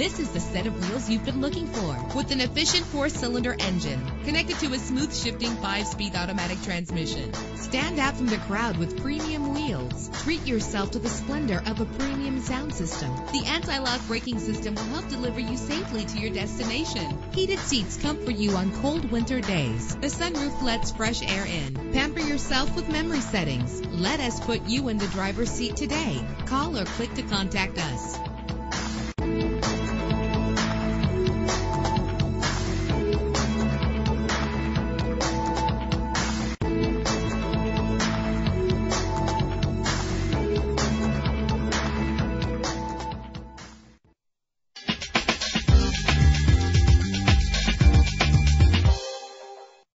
This is the set of wheels you've been looking for with an efficient four-cylinder engine connected to a smooth shifting five-speed automatic transmission. Stand out from the crowd with premium wheels. Treat yourself to the splendor of a premium sound system. The anti-lock braking system will help deliver you safely to your destination. Heated seats comfort you on cold winter days. The sunroof lets fresh air in. Pamper yourself with memory settings. Let us put you in the driver's seat today. Call or click to contact us.